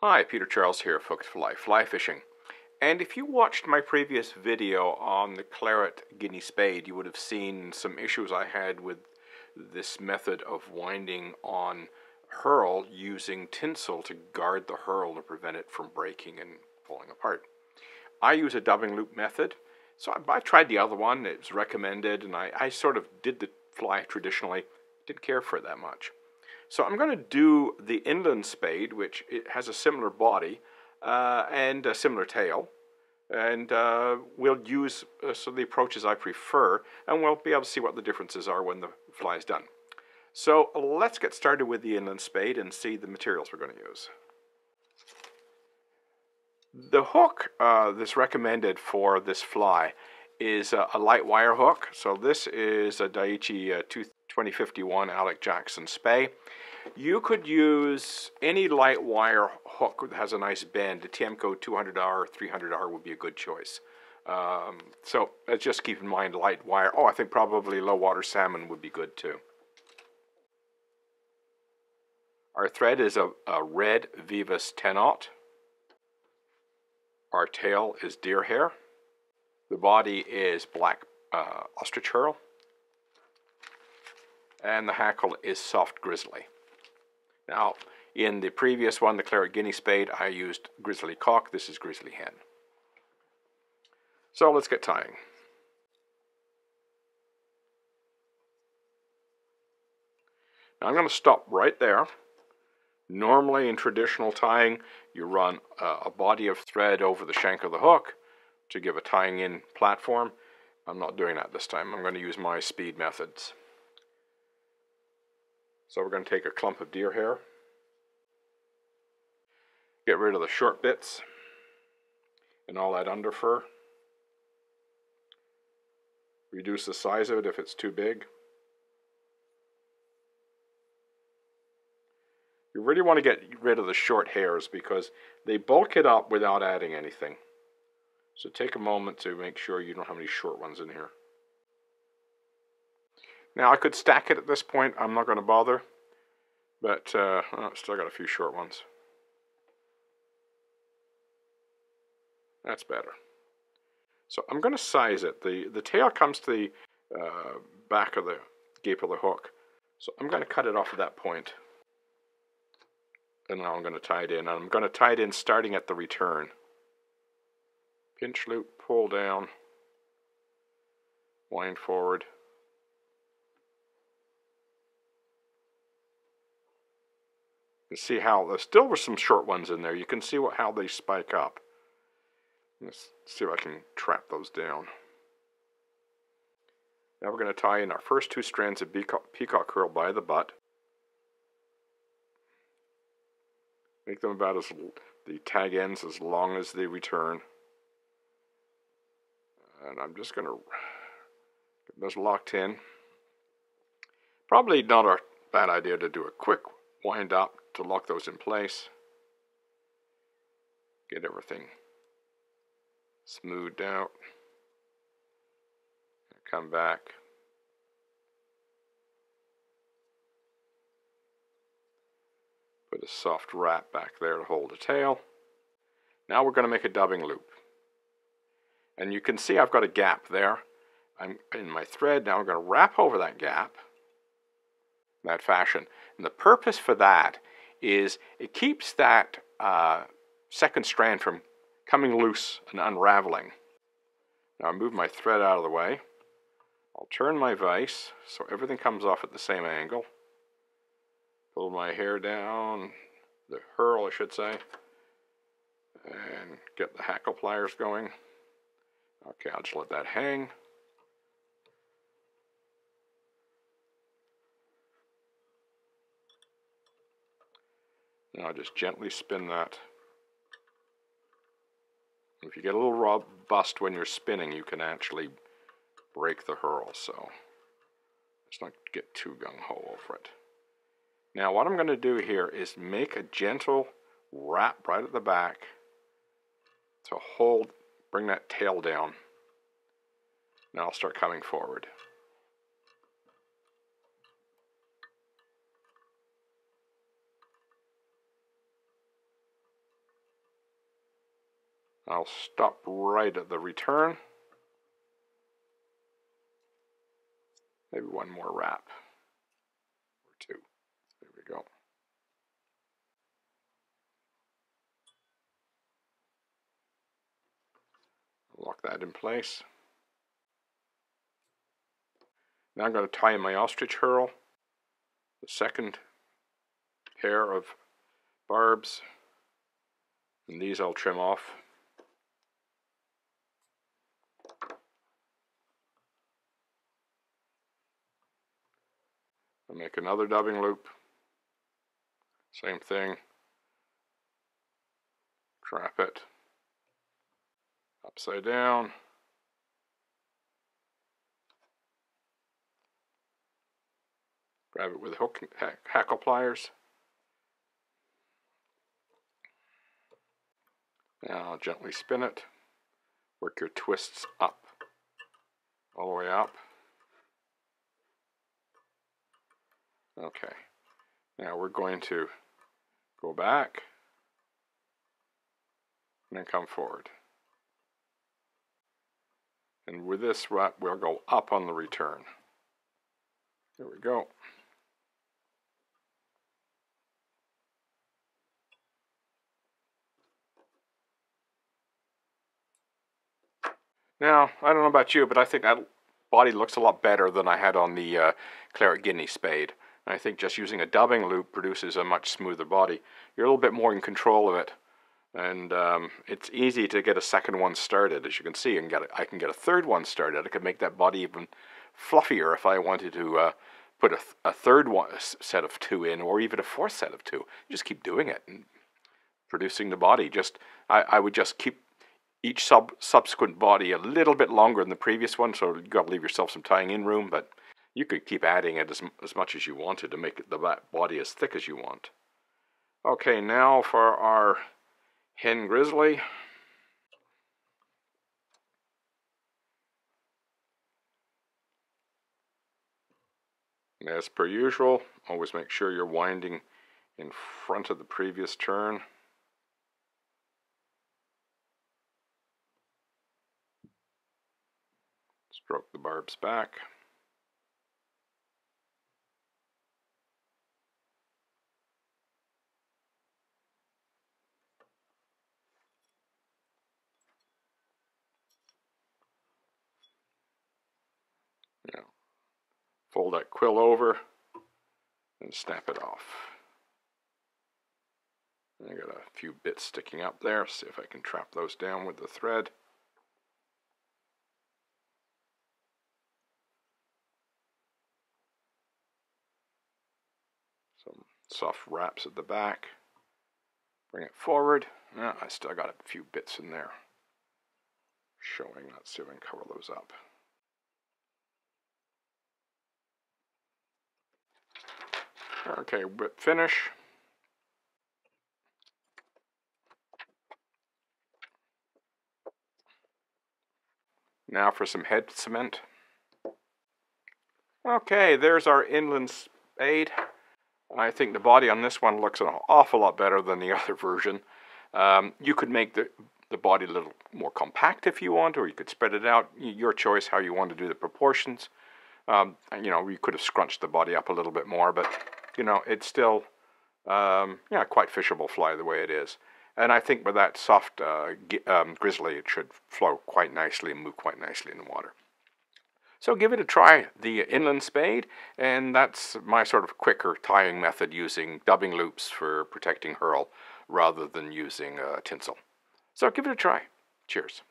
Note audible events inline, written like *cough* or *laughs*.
Hi, Peter Charles here, for Life, fly fishing. And if you watched my previous video on the claret guinea spade, you would have seen some issues I had with this method of winding on herl using tinsel to guard the herl to prevent it from breaking and falling apart. I use a dubbing loop method, so I, I tried the other one, it was recommended, and I, I sort of did the fly traditionally, didn't care for it that much. So I'm going to do the inland spade, which it has a similar body uh, and a similar tail. And uh, we'll use uh, some of the approaches I prefer, and we'll be able to see what the differences are when the fly is done. So let's get started with the inland spade and see the materials we're going to use. The hook uh, that's recommended for this fly is a, a, light wire hook. So this is a Daiichi uh, 2051 Alec Jackson Spey. You could use any light wire hook that has a nice bend. The Tiemco 200R, 300R would be a good choice. Um, so uh, just keep in mind light wire. Oh, I think probably low water salmon would be good too. Our thread is a, a red Veevus 10-aught. Our tail is deer hair. The body is black uh, ostrich herl. And the hackle is soft grizzly. Now, in the previous one, the claret guinea spade, I used grizzly cock. This is grizzly hen. So let's get tying. Now I'm going to stop right there. Normally in traditional tying, you run a body of thread over the shank of the hook to give a tying in platform. I'm not doing that this time. I'm going to use my speed methods. So we're going to take a clump of deer hair, get rid of the short bits and all that under fur, reduce the size of it if it's too big. You really want to get rid of the short hairs because they bulk it up without adding anything. So take a moment to make sure you don't have any short ones in here. Now I could stack it at this point, I'm not going to bother, but uh, oh, still got a few short ones. That's better. So I'm going to size it. The, the tail comes to the uh, back of the gape of the hook. So I'm going to cut it off at that point. And now I'm going to tie it in. I'm going to tie it in starting at the return. Pinch loop, pull down, wind forward, You see how there's still were some short ones in there. You can see what how they spike up. Let's see if I can trap those down. Now we're going to tie in our first two strands of peacock, peacock herl by the butt. Make them about as the tag ends as long as they return. And I'm just going to get those locked in. Probably not a bad idea to do a quick wind up to lock those in place. Get everything smoothed out. Come back. Put a soft wrap back there to hold the tail. Now we're going to make a dubbing loop. And you can see I've got a gap there. I'm in my thread. Now I'm going to wrap over that gap in that fashion. And the purpose for that is it keeps that uh, second strand from coming loose and unraveling. Now I move my thread out of the way. I'll turn my vise so everything comes off at the same angle. Pull my hair down, the herl I should say, and get the hackle pliers going. Okay, I'll just let that hang. Now just gently spin that. If you get a little robust when you're spinning, you can actually break the herl, so let's not get too gung-ho over it. Now what I'm going to do here is make a gentle wrap right at the back to hold, bring that tail down. Now I'll start coming forward. I'll stop right at the return. Maybe one more wrap or two. There we go. Lock that in place. Now I'm going to tie in my ostrich herl, the second pair of barbs, and these I'll trim off. Make another dubbing loop, same thing, trap it, upside down, grab it with hook hackle pliers. Now gently spin it, work your twists up, all the way up. Okay, now we're going to go back and then come forward. And with this we'll go up on the return. There we go. Now, I don't know about you, but I think that body looks a lot better than I had on the uh, Claret Guinea Spade. I think just using a dubbing loop produces a much smoother body. You're a little bit more in control of it. And um, it's easy to get a second one started, as you can see. And get a, I can get a third one started. I could make that body even fluffier if I wanted to uh, put a, th a third one, a set of two in, or even a fourth set of two. Just keep doing it and producing the body. Just I, I would just keep each sub subsequent body a little bit longer than the previous one, so you've got to leave yourself some tying in room. But you could keep adding it as, as much as you wanted to make the body as thick as you want. Okay, now for our hen grizzly. As per usual, always make sure you're winding in front of the previous turn. Stroke the barbs back. Fold that quill over and snap it off. I got a few bits sticking up there, see if I can trap those down with the thread. Some soft wraps at the back. Bring it forward. Ah, I still got a few bits in there showing. Let's see if I can cover those up. Okay, whip finish. Now for some head cement. Okay, there's our inland spade. I think the body on this one looks an awful lot better than the *laughs* other version. Um, you could make the, the body a little more compact if you want, or you could spread it out. Your choice how you want to do the proportions. Um, you know, you could have scrunched the body up a little bit more, but you know, it's still, um, yeah, quite fishable fly the way it is. And I think with that soft uh, um, grizzly, it should flow quite nicely and move quite nicely in the water. So give it a try, the inland spade, and that's my sort of quicker tying method using dubbing loops for protecting herl rather than using uh, tinsel. So give it a try. Cheers.